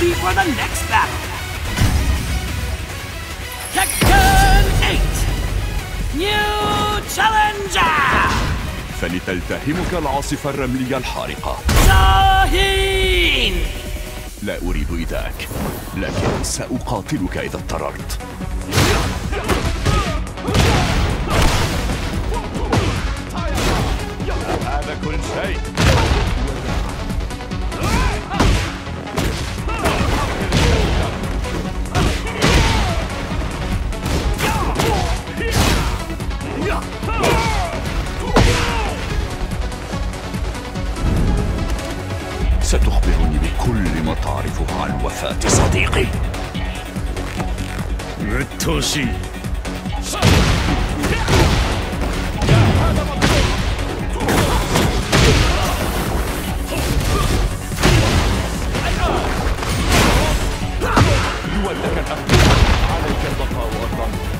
ready for the next battle. Tekken 8 New Challenger. فلتلتهمك العاصفة الرملية الحارقة. شاهين. لا أريد إيذاك لكن سأقاتلك إذا اضطررت. ستخبرني بكل ما تعرفه عن وفاة صديقي. متوشي. يود لك الأخذ عليك البقاء والضم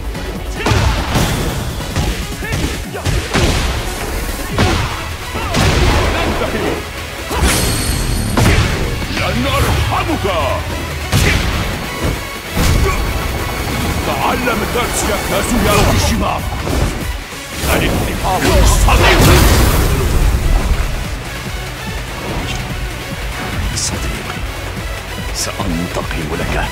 أرحمك تعلم درس يا كازويا وميشيما الانتقام للصديق صديقي سأنتقم لك.